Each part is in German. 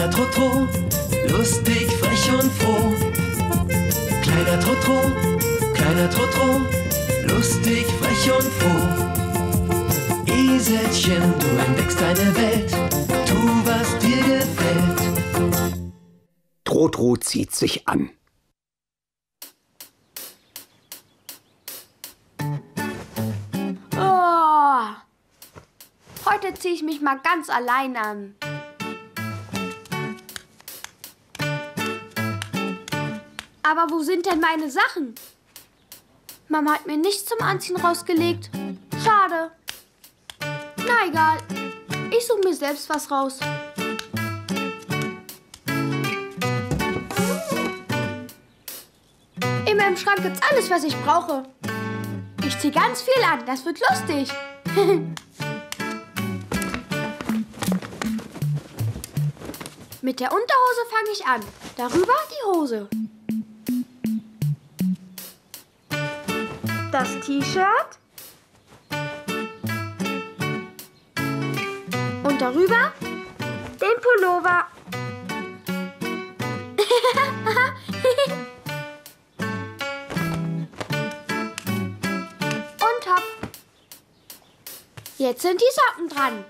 Kleiner Trotro, lustig, frech und froh. Kleiner Trotro, kleiner Trotro, lustig, frech und froh. Eselchen, du entdeckst deine Welt, tu, was dir gefällt. Trotro zieht sich an. Oh, heute ziehe ich mich mal ganz allein an. Aber wo sind denn meine Sachen? Mama hat mir nichts zum Anziehen rausgelegt. Schade. Na egal. Ich suche mir selbst was raus. In meinem Schrank gibt's alles, was ich brauche. Ich ziehe ganz viel an. Das wird lustig. Mit der Unterhose fange ich an. Darüber die Hose. Das T-Shirt. Und darüber den Pullover. Und hopp. Jetzt sind die Socken dran.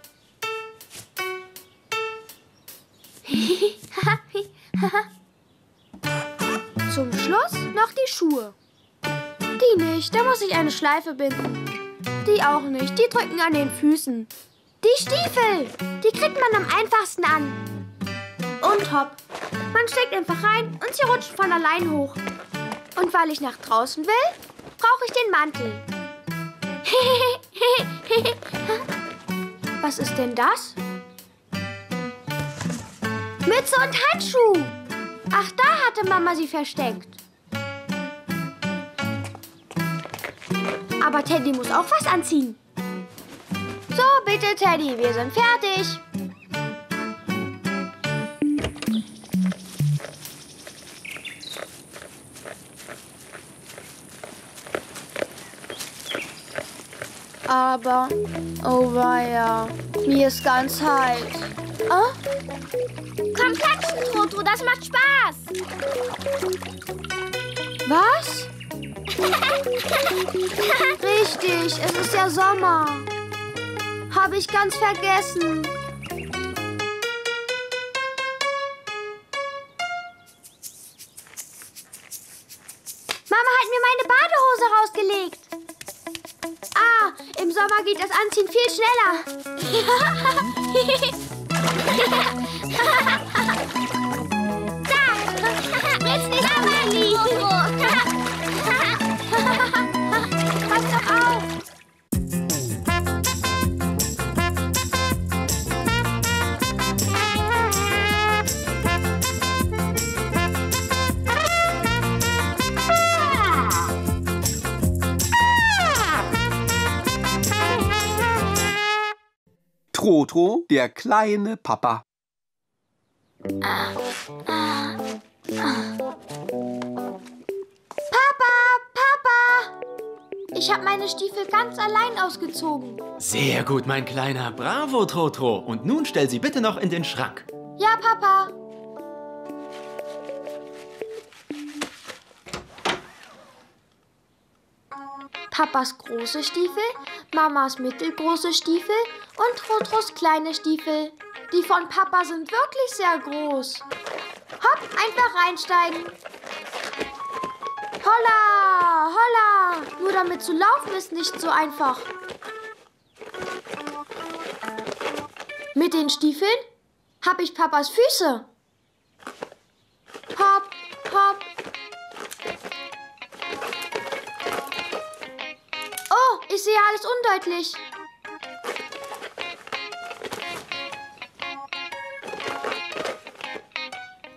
Zum Schluss noch die Schuhe. Die nicht, da muss ich eine Schleife binden. Die auch nicht, die drücken an den Füßen. Die Stiefel, die kriegt man am einfachsten an. Und hopp, man steckt einfach rein und sie rutschen von allein hoch. Und weil ich nach draußen will, brauche ich den Mantel. Was ist denn das? Mütze und Handschuh. Ach, da hatte Mama sie versteckt. Aber Teddy muss auch was anziehen. So, bitte, Teddy, wir sind fertig. Aber, oh weia, mir ist ganz heiß. Oh? Komm, Trotro, das macht Spaß. Was? Richtig, es ist ja Sommer. Habe ich ganz vergessen. Mama hat mir meine Badehose rausgelegt. Ah, im Sommer geht das Anziehen viel schneller. Trotro, der kleine Papa. Papa, Papa! Ich habe meine Stiefel ganz allein ausgezogen. Sehr gut, mein Kleiner. Bravo, Trotro. Und nun stell sie bitte noch in den Schrank. Ja, Papa. Papas große Stiefel, Mamas mittelgroße Stiefel und Trotros kleine Stiefel. Die von Papa sind wirklich sehr groß. Hopp, einfach reinsteigen. Holla, holla. Nur damit zu laufen ist nicht so einfach. Mit den Stiefeln habe ich Papas Füße. Undeutlich.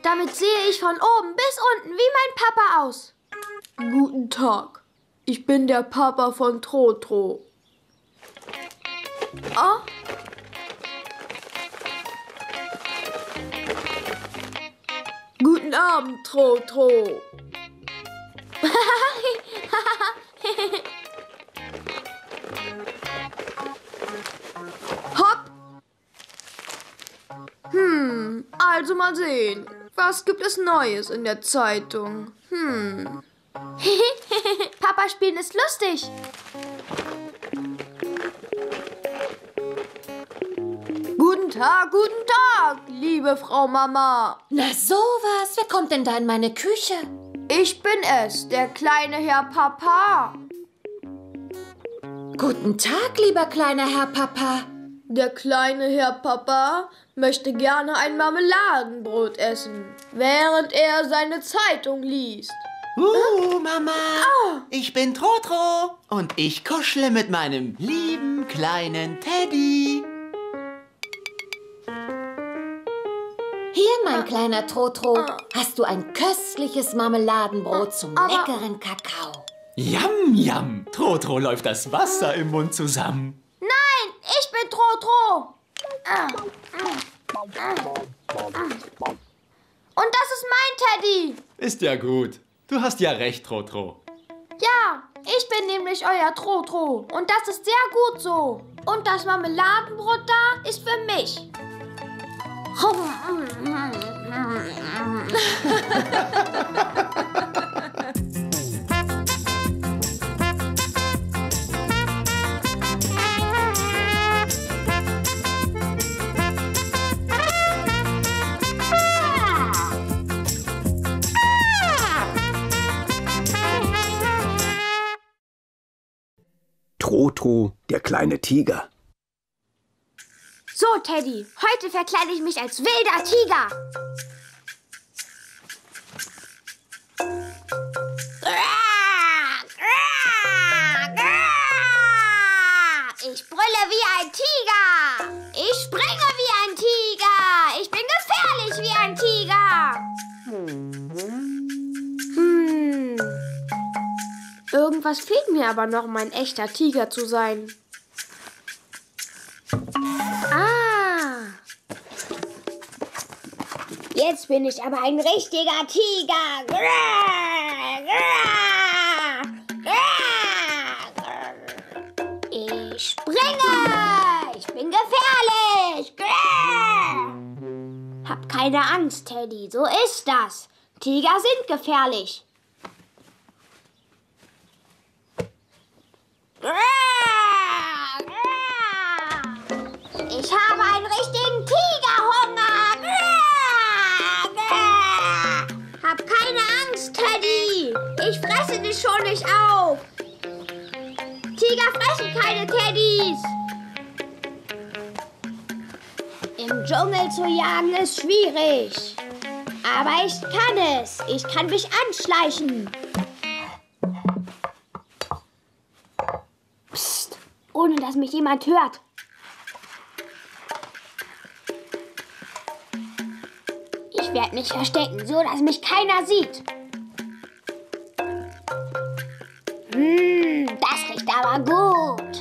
Damit sehe ich von oben bis unten wie mein Papa aus. Guten Tag. Ich bin der Papa von Trotro. Oh. Guten Abend, Trotro. Also mal sehen. Was gibt es Neues in der Zeitung? Hm. Papa spielen ist lustig. Guten Tag, guten Tag, liebe Frau Mama. Na sowas, wer kommt denn da in meine Küche? Ich bin es, der kleine Herr Papa. Guten Tag, lieber kleiner Herr Papa. Der kleine Herr Papa möchte gerne ein Marmeladenbrot essen, während er seine Zeitung liest. Uh, Mama, ich bin Trotro und ich kuschle mit meinem lieben kleinen Teddy. Hier, mein kleiner Trotro, hast du ein köstliches Marmeladenbrot zum leckeren Kakao. Yam, yam. Trotro läuft das Wasser im Mund zusammen. Nein, ich bin Trotro. Und das ist mein Teddy. Ist ja gut. Du hast ja recht, Trotro. Ja, ich bin nämlich euer Trotro. Und das ist sehr gut so. Und das Marmeladenbrot da ist für mich. Trotro, der kleine Tiger. So, Teddy, heute verkleide ich mich als wilder Tiger. Ich brülle wie ein Tiger. Ich springe Irgendwas fehlt mir aber noch, um ein echter Tiger zu sein. Ah. Jetzt bin ich aber ein richtiger Tiger. Ich springe. Ich bin gefährlich. Hab keine Angst, Teddy. So ist das. Tiger sind gefährlich. Ich habe einen richtigen Tigerhunger. Grrr. Hab keine Angst, Teddy. Ich fresse dich schon nicht auf. Tiger fressen keine Teddys. Im Dschungel zu jagen ist schwierig. Aber ich kann es. Ich kann mich anschleichen. Dass mich jemand hört. Ich werde mich verstecken, so dass mich keiner sieht. Hm, das riecht aber gut.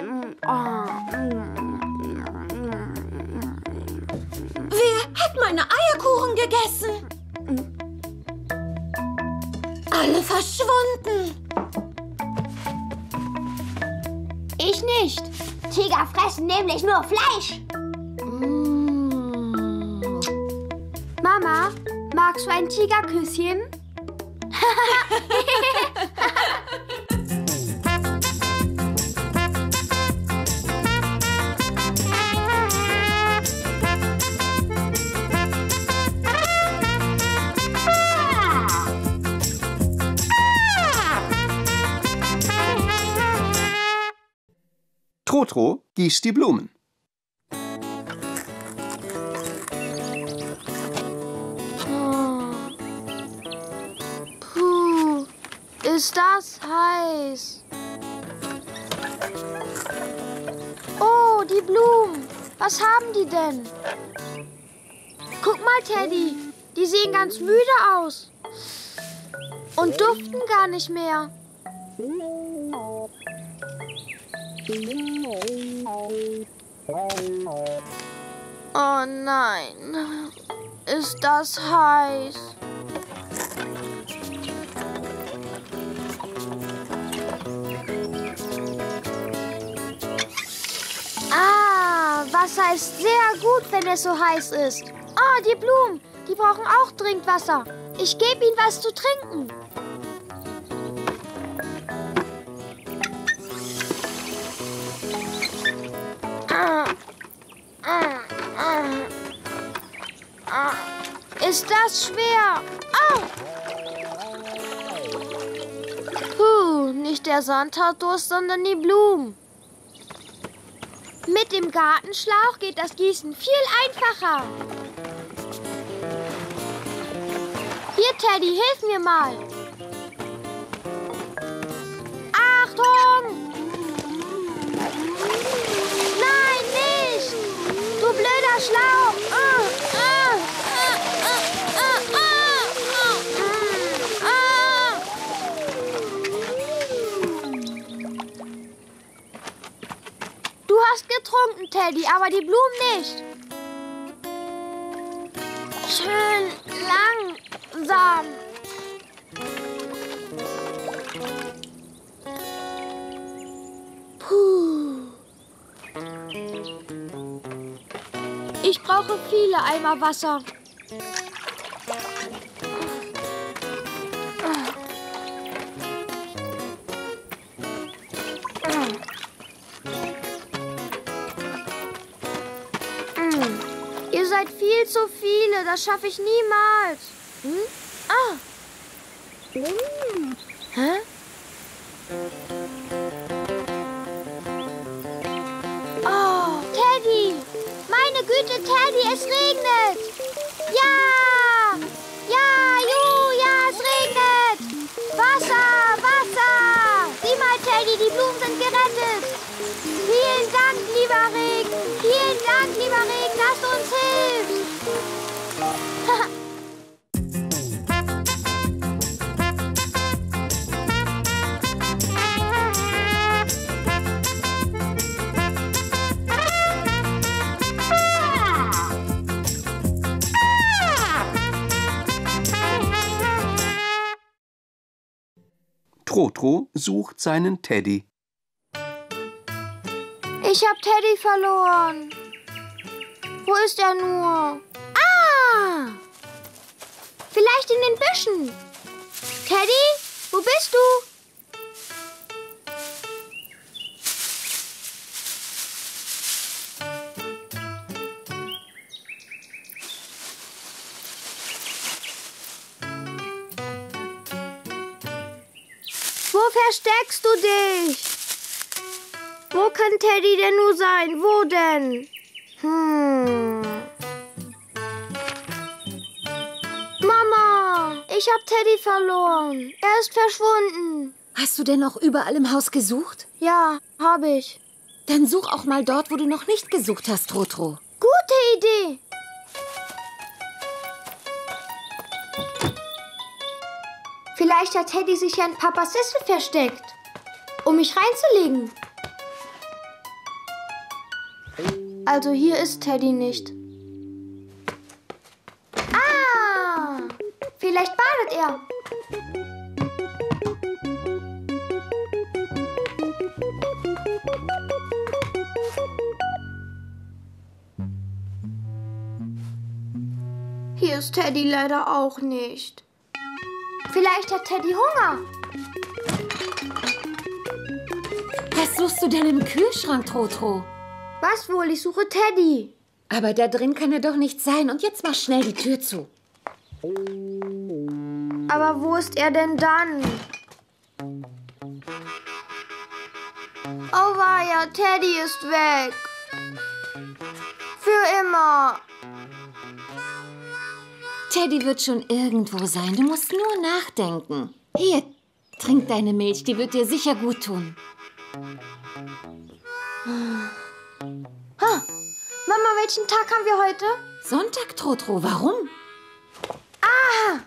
Mm, ah, wer hat meine Eierkuchen gegessen? Alle verschwunden. Ich nicht. Tiger fressen nämlich nur Fleisch. Mm. Mama, magst du ein Tigerküsschen? Gießt die Blumen. Puh, Ist das heiß? Oh, die Blumen. Was haben die denn? Guck mal, Teddy. Die sehen ganz müde aus. Und duften gar nicht mehr. Oh nein. Ist das heiß? Ah, Wasser ist sehr gut, wenn es so heiß ist. Oh, die Blumen, die brauchen auch dringend Wasser. Ich gebe ihnen was zu trinken. Das schwer? Au! Puh, nicht der Sand hat Durst, sondern die Blumen. Mit dem Gartenschlauch geht das Gießen viel einfacher. Hier, Teddy, hilf mir mal. Achtung! Nein, nicht! Du blöder Schlauch! Getrunken, Teddy, aber die Blumen nicht. Schön langsam. Puh. Ich brauche viele Eimer Wasser. Viel zu viele, das schaffe ich niemals. Hm? Ah. Hä? Trotro sucht seinen Teddy. Ich hab Teddy verloren. Wo ist er nur? Ah! Vielleicht in den Büschen. Teddy, wo bist du? Versteckst du dich? Wo kann Teddy denn nur sein? Wo denn? Hm. Mama, ich hab Teddy verloren. Er ist verschwunden. Hast du denn auch überall im Haus gesucht? Ja, hab ich. Dann such auch mal dort, wo du noch nicht gesucht hast, Trotro. Gute Idee. Vielleicht hat Teddy sich ja in Papas Sessel versteckt, um mich reinzulegen. Also hier ist Teddy nicht. Ah, vielleicht badet er. Hier ist Teddy leider auch nicht. Vielleicht hat Teddy Hunger. Was suchst du denn im Kühlschrank, Trotro? Was wohl? Ich suche Teddy. Aber da drin kann er doch nicht sein. Und jetzt mach schnell die Tür zu. Aber wo ist er denn dann? Oh weia, Teddy ist weg. Für immer. Teddy wird schon irgendwo sein. Du musst nur nachdenken. Hier, Trink deine Milch, die wird dir sicher gut tun. Mama, welchen Tag haben wir heute? Sonntag, Trotro, warum? Ja,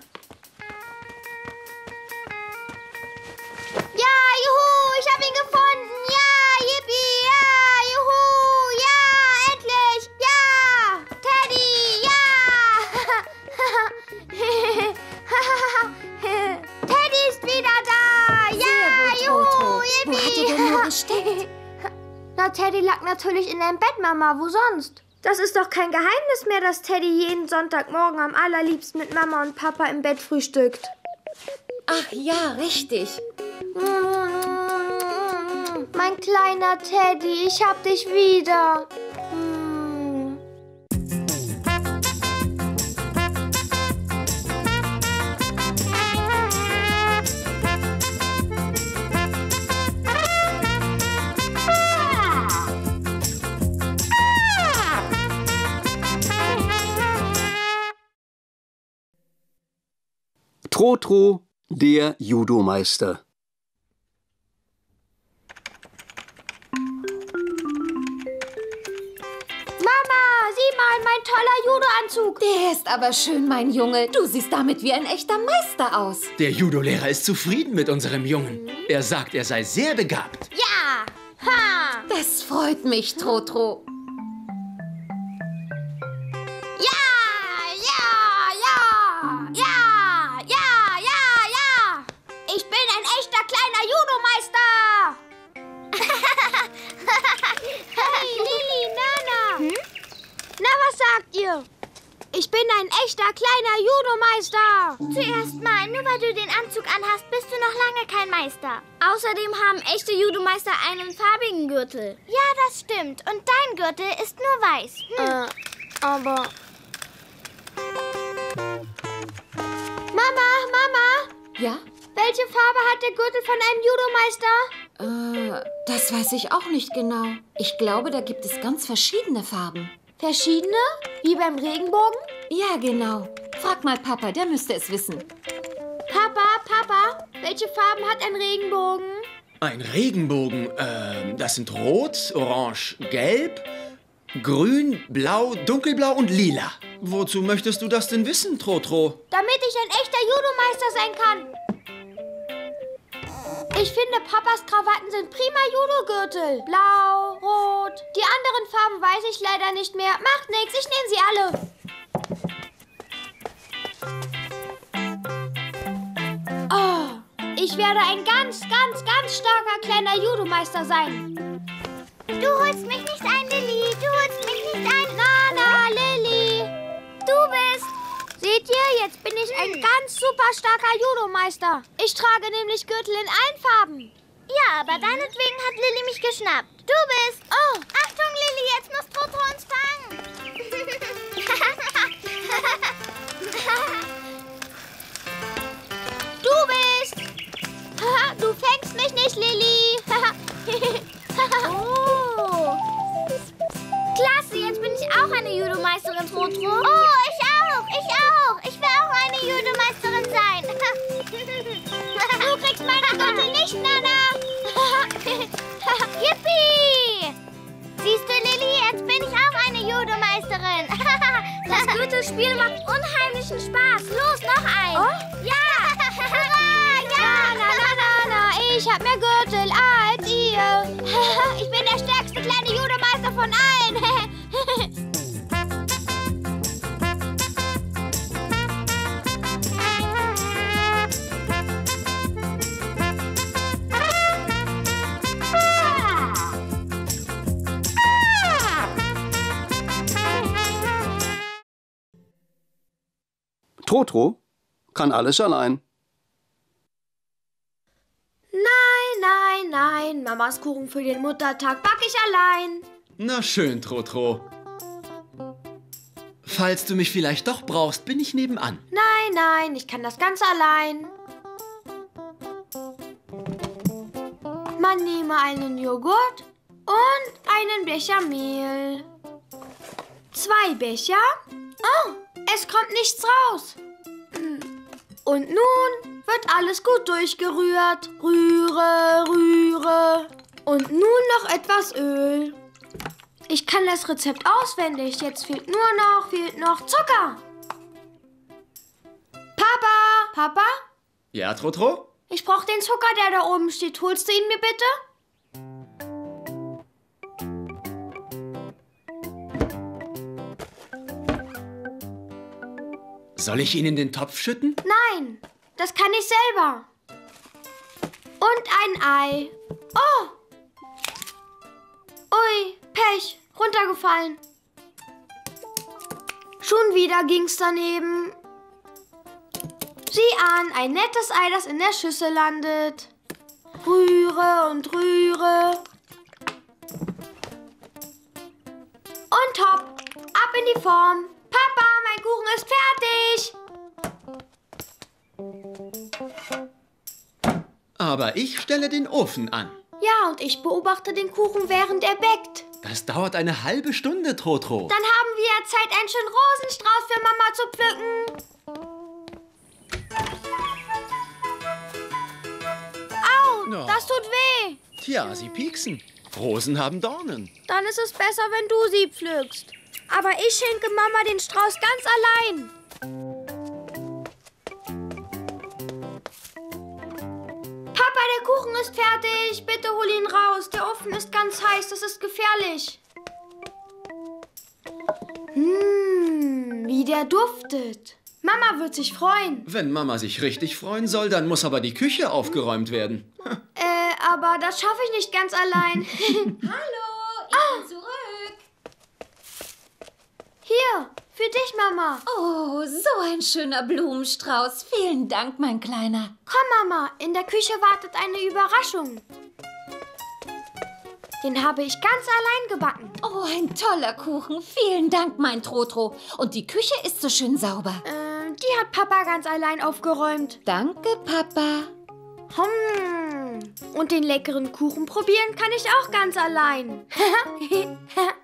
Teddy lag natürlich in deinem Bett, Mama. Wo sonst? Das ist doch kein Geheimnis mehr, dass Teddy jeden Sonntagmorgen am allerliebsten mit Mama und Papa im Bett frühstückt. Ach ja, richtig. Mein kleiner Teddy, ich hab dich wieder. Trotro, der Judomeister. Mama, sieh mal, mein toller Judo-Anzug. Der ist aber schön, mein Junge. Du siehst damit wie ein echter Meister aus. Der Judo-Lehrer ist zufrieden mit unserem Jungen. Er sagt, er sei sehr begabt. Ja. Ha. Das freut mich, Trotro. Sagt ihr? Ich bin ein echter kleiner Judomeister. Zuerst mal, nur weil du den Anzug anhast, bist du noch lange kein Meister. Außerdem haben echte Judomeister einen farbigen Gürtel. Ja, das stimmt. Und dein Gürtel ist nur weiß. Hm. Äh, aber. Mama, Mama, Ja? welche Farbe hat der Gürtel von einem Judomeister? Äh, das weiß ich auch nicht genau. Ich glaube, da gibt es ganz verschiedene Farben. Verschiedene? Wie beim Regenbogen? Ja, genau. Frag mal Papa, der müsste es wissen. Papa, Papa, welche Farben hat ein Regenbogen? Ein Regenbogen, ähm, das sind rot, orange, gelb, grün, blau, dunkelblau und lila. Wozu möchtest du das denn wissen, Trotro? Damit ich ein echter Judomeister sein kann. Ich finde, Papas Krawatten sind prima Judogürtel. Blau, rot. Die anderen Farben weiß ich leider nicht mehr. Macht nichts, ich nehme sie alle. Oh, ich werde ein ganz, ganz, ganz starker kleiner Judomeister sein. Du holst mich nicht ein, Lilly. Du holst mich ich ein ganz super starker Judomeister. Ich trage nämlich Gürtel in allen Farben. Ja, aber deinetwegen hat Lilly mich geschnappt. Du bist. Oh, Achtung, Lilly, jetzt muss Toto uns fangen. du bist. Du fängst mich nicht, Lilly. oh. Klasse, jetzt bin ich auch eine Judomeisterin, Trotro. Oh, ich ich auch. Ich will auch eine Judomeisterin sein. du kriegst meine Gürtel nicht, Nana. Yippie! Siehst du, Lilly, jetzt bin ich auch eine Judomeisterin. Das Gürtelspiel macht unheimlichen Spaß. Los, noch ein. Oh? Ja. Hurra, ja. Na, na, na, na. Ich hab mehr Gürtel als ihr. Ich bin der stärkste kleine Judomeister von allen. Trotro kann alles allein. Nein, nein, nein. Mamas Kuchen für den Muttertag back ich allein. Na schön, Trotro. Falls du mich vielleicht doch brauchst, bin ich nebenan. Nein, nein, ich kann das ganz allein. Man nehme einen Joghurt und einen Becher Mehl. Zwei Becher. Oh, es kommt nichts raus. Und nun wird alles gut durchgerührt. Rühre, rühre. Und nun noch etwas Öl. Ich kann das Rezept auswendig. Jetzt fehlt nur noch, fehlt noch Zucker. Papa, Papa, Ja, Trotro? ich brauche den Zucker, der da oben steht. Holst du ihn mir bitte? Soll ich ihn in den Topf schütten? Nein, das kann ich selber. Und ein Ei. Oh! Ui, Pech, runtergefallen. Schon wieder ging's daneben. Sieh an, ein nettes Ei, das in der Schüssel landet. Rühre und rühre. Und hopp, ab in die Form. Papa, mein Kuchen ist fertig. Aber ich stelle den Ofen an. Ja, und ich beobachte den Kuchen, während er bäckt. Das dauert eine halbe Stunde, Trotro. Dann haben wir ja Zeit, einen schönen Rosenstrauß für Mama zu pflücken. Au, Ja. das tut weh. Tja, sie pieksen. Rosen haben Dornen. Dann ist es besser, wenn du sie pflückst. Aber ich schenke Mama den Strauß ganz allein. Papa, der Kuchen ist fertig. Bitte hol ihn raus. Der Ofen ist ganz heiß. Das ist gefährlich. Hm, wie der duftet. Mama wird sich freuen. Wenn Mama sich richtig freuen soll, dann muss aber die Küche aufgeräumt werden. Äh, aber das schaffe ich nicht ganz allein. Hallo, ich bin zurück. Hier, für dich, Mama. Oh, so ein schöner Blumenstrauß. Vielen Dank, mein Kleiner. Komm, Mama, in der Küche wartet eine Überraschung. Den habe ich ganz allein gebacken. Oh, ein toller Kuchen. Vielen Dank, mein Trotro. Und die Küche ist so schön sauber. Äh, die hat Papa ganz allein aufgeräumt. Danke, Papa. Hm. Und den leckeren Kuchen probieren kann ich auch ganz allein.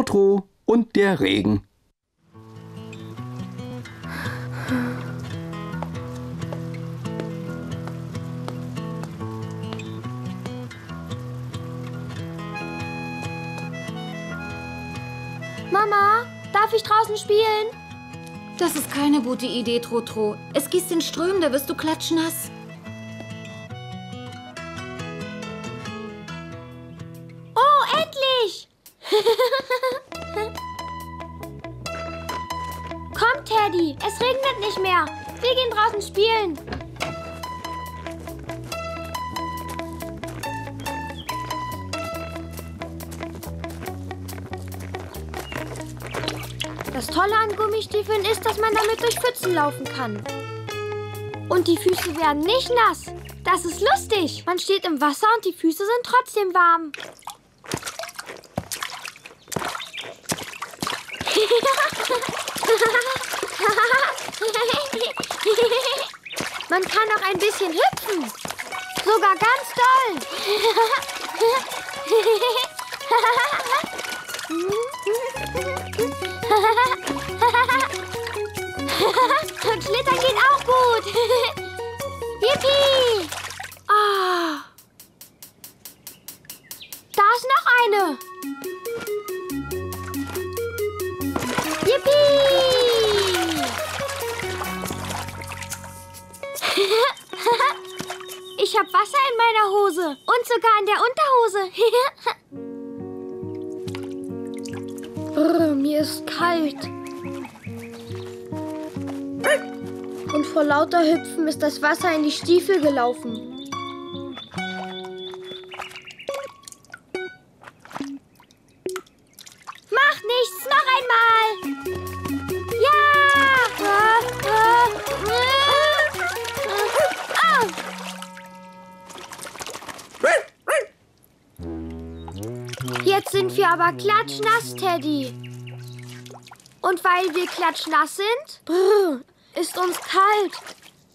Trotro und der Regen. Mama, darf ich draußen spielen? Das ist keine gute Idee, Trotro. Es gießt in Strömen, da wirst du klatschnass. Teddy, es regnet nicht mehr. Wir gehen draußen spielen. Das Tolle an Gummistiefeln ist, dass man damit durch Pfützen laufen kann. Und die Füße werden nicht nass. Das ist lustig. Man steht im Wasser und die Füße sind trotzdem warm. Man kann auch ein bisschen hüpfen. Sogar ganz doll. Und Schlittern geht auch gut. Yippie! Ah. Da ist noch eine. Hose und sogar in der Unterhose. Brr, mir ist kalt. Und vor lauter Hüpfen ist das Wasser in die Stiefel gelaufen. Aber klatschnass, Teddy. Und weil wir klatschnass sind, brr, ist uns kalt.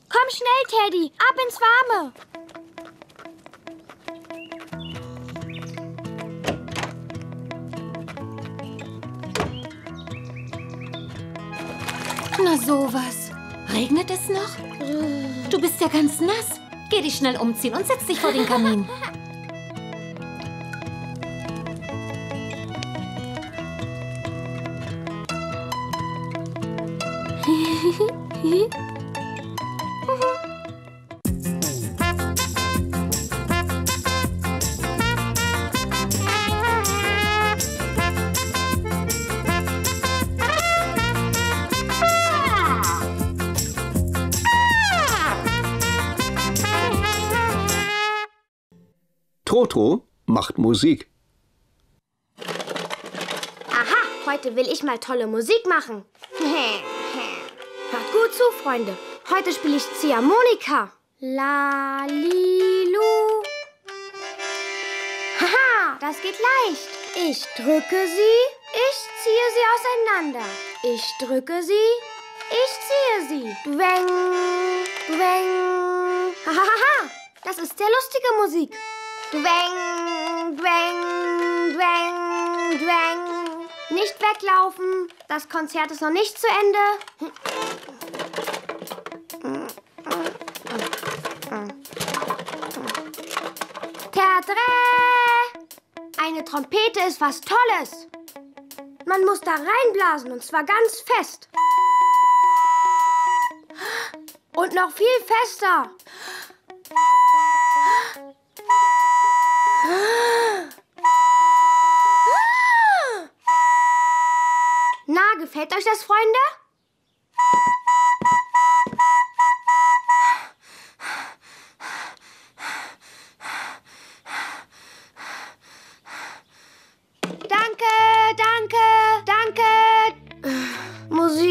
Komm schnell, Teddy, ab ins Warme. Na sowas. Regnet es noch? Du bist ja ganz nass. Geh dich schnell umziehen und setz dich vor den Kamin. Trotro macht Musik. Aha, heute will ich mal tolle Musik machen. Zu, Freunde. Heute spiele ich Ziehharmonika. La, li, lu. Haha, das geht leicht. Ich drücke sie, ich ziehe sie auseinander. Ich drücke sie, ich ziehe sie. Dweng, dweng. Hahaha, das ist sehr lustige Musik. Dweng, dweng, dweng, dweng. Nicht weglaufen. Das Konzert ist noch nicht zu Ende. Eine Trompete ist was Tolles. Man muss da reinblasen und zwar ganz fest. Und noch viel fester. Na, gefällt euch das, Freunde?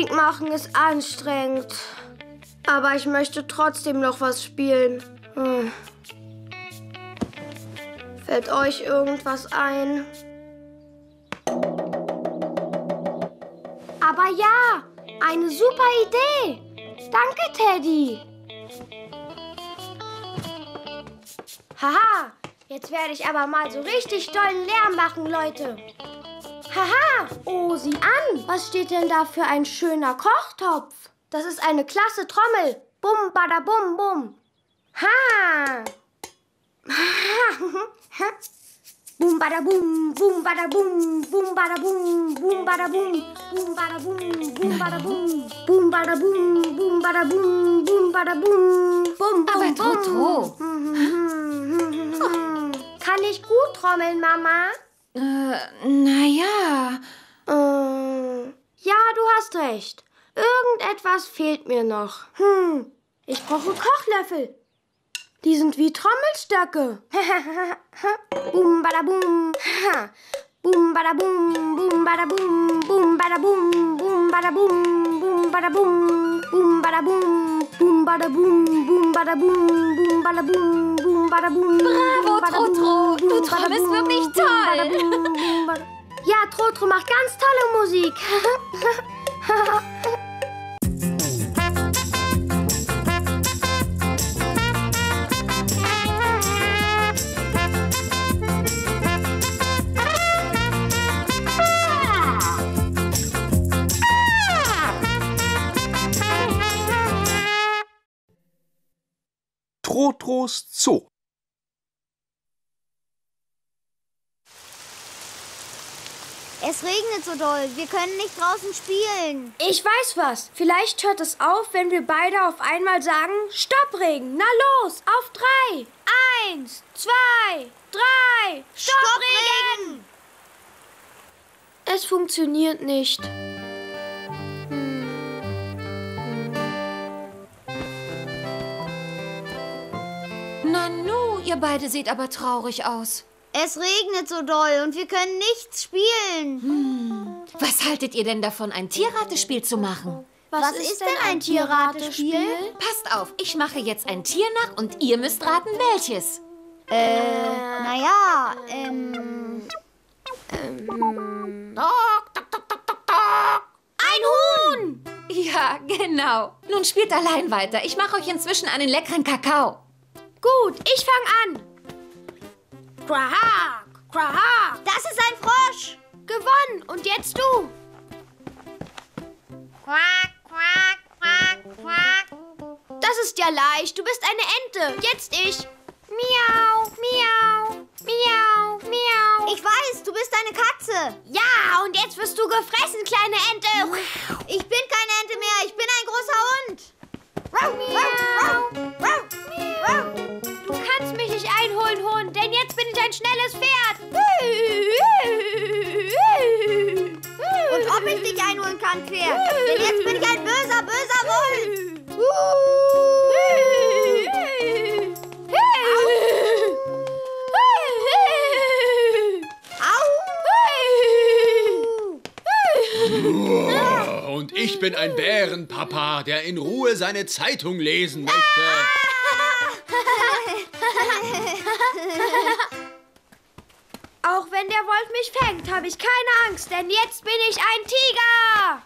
Musik machen ist anstrengend. Aber ich möchte trotzdem noch was spielen. Hm. Fällt euch irgendwas ein? Aber ja, eine super Idee. Danke, Teddy. Haha, jetzt werde ich aber mal so richtig dollen Lärm machen, Leute. Haha, oh, sieh an. Was steht denn da für ein schöner Kochtopf? Das ist eine klasse Trommel. Bum, bada, bum, bum. Ha! Boom bada boom, boom bada boom, boom bada boom, boom bada boom, boom bada boom, boom bada boom, boom bada boom, boom bada boom, boom bada boom, bum Aber bum Trotro. Kann ich gut trommeln, Mama? Äh, naja. Äh, ja, du hast recht. Irgendetwas fehlt mir noch. Hm, ich brauche Kochlöffel. Die sind wie Trommelstöcke. bum, bada, bum. Bum, bada, bum, bum, bada, bum, bum, bada, bum, bum, bada, bum, bum, bada, bum, bum, bada, bum, bum, bada, bum, bum, bada, bum, bum, bada, bum, bum, bada, bum. Bravo, Trotro. Du trommelst bum, wirklich toll. Ja, Trotro macht ganz tolle Musik. Trotros Zoo. Es regnet so doll. Wir können nicht draußen spielen. Ich weiß was. Vielleicht hört es auf, wenn wir beide auf einmal sagen, Stopp, Regen. Na los, auf drei. Eins, zwei, drei. Stopp, Regen. Es funktioniert nicht. Ihr beide seht aber traurig aus. Es regnet so doll und wir können nichts spielen. Was haltet ihr denn davon, ein Tierratespiel zu machen? Was, ist, denn ein Tierratespiel? Passt auf, ich mache jetzt ein Tier nach und ihr müsst raten, welches. Naja, ähm. Ja, genau. Nun spielt allein weiter. Ich mache euch inzwischen einen leckeren Kakao. Gut, ich fang an. Quahak, quahak. Das ist ein Frosch. Gewonnen. Und jetzt du. Quack, quack, quack, quack. Das ist ja leicht. Du bist eine Ente. Jetzt ich. Miau, miau, miau, miau. Ich weiß, du bist eine Katze. Ja, und jetzt wirst du gefressen, kleine Ente. Ich bin keine Ente mehr, ich bin ein großer Hund. Du jetzt bin ich ein schnelles Pferd. Und ob ich dich einholen kann, Pferd. Denn jetzt bin ich ein böser, böser Wolf. Au. Und ich bin ein Bärenpapa, der in Ruhe seine Zeitung lesen möchte. Auch wenn der Wolf mich fängt, habe ich keine Angst, denn jetzt bin ich ein Tiger.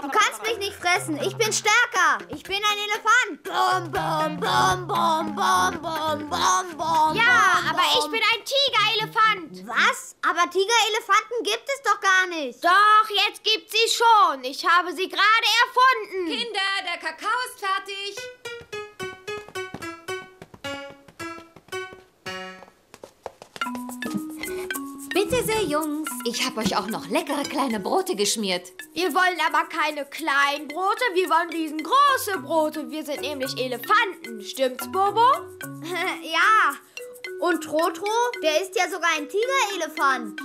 Du kannst mich nicht fressen. Ich bin stärker. Ich bin ein Elefant. Bom, bom, bom, bom, bom, bom, bom, bom. Ja, aber ich bin ein Tigerelefant. Was? Aber Tigerelefanten gibt es doch gar nicht. Doch, jetzt gibt sie schon. Ich habe sie gerade erfunden. Kinder, der Kakao ist fertig. Bitte sehr, Jungs. Ich habe euch auch noch leckere kleine Brote geschmiert. Wir wollen aber keine kleinen Brote, wir wollen riesengroße Brote. Wir sind nämlich Elefanten. Stimmt's, Bobo? ja. Und Trotro, der ist ja sogar ein Tigerelefant.